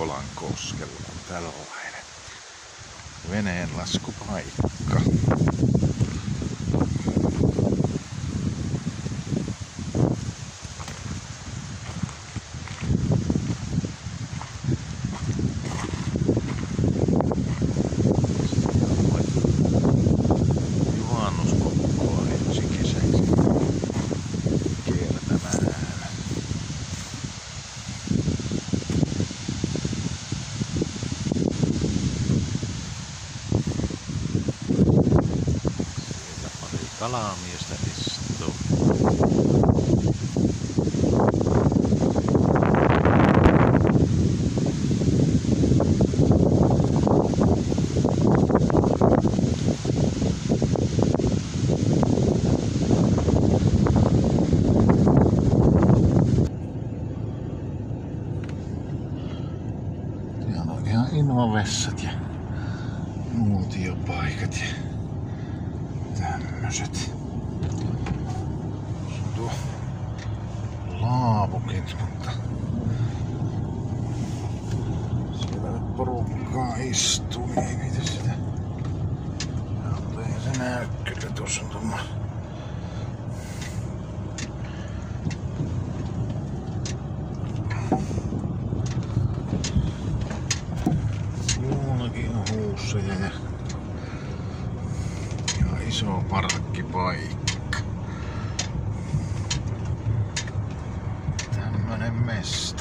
Kokkolan koskella on tällainen veneen laskupaikka. Kalamiestä istuu. Siellä on ihan invavessat ja nuutiopaikat ja tämmöset. Se on tuo laavukin, mutta siellä nyt porukkaa istuu, niin ei viitä sitä. Ja, eihän se näy kyllä, tuossa on tommonen Muullakin on huusseja ja, ja iso parkkipaikka. Tämmönen mesta.